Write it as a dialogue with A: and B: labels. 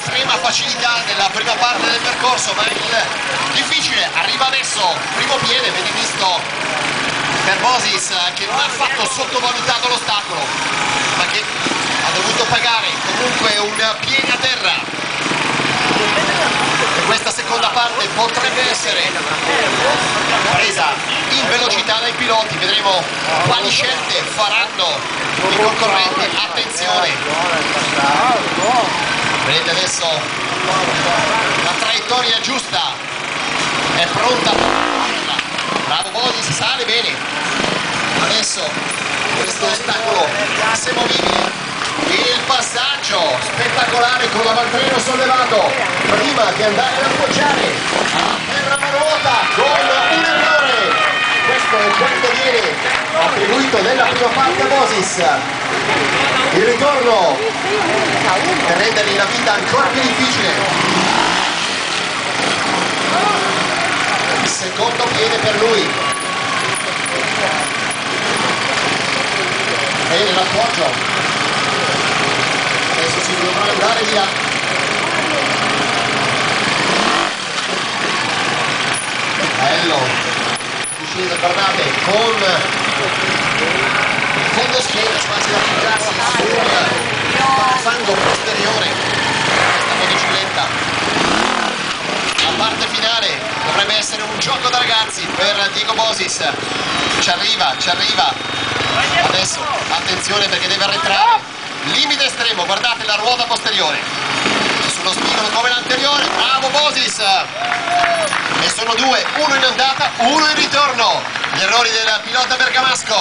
A: estrema facilità nella prima parte del percorso, ma il difficile. Arriva adesso, primo piede, vedi visto per Bosis che non ha affatto sottovalutato l'ostacolo, ma che ha dovuto pagare comunque un piede a terra. E questa seconda parte potrebbe essere presa in velocità dai piloti, vedremo quali scelte faranno i concorrenti, attenzione, adesso la traiettoria giusta, è pronta, bravo Bodi, sale bene, adesso questo ostacolo semovibile, il passaggio spettacolare con l'avantreno sollevato, prima di andare ad appoggiare a terra la con un errore, questo è quanto viene attribuito nella prima parte a Moses. Il ritorno vita ancora più difficile. Il secondo piede per lui. Bene l'appoggio adesso si dovrà andare via. Bello. Uscita guardate con il fondo schiena spazio da appoggiarsi sul fango posteriore questa motocicletta la parte finale dovrebbe essere un gioco da ragazzi per Diego Bosis. Ci arriva, ci arriva adesso attenzione perché deve arretrare. Limite estremo, guardate la ruota posteriore. Sullo spigolo come l'anteriore bravo Bosis. E sono due, uno in andata, uno in ritorno. Gli errori del pilota bergamasco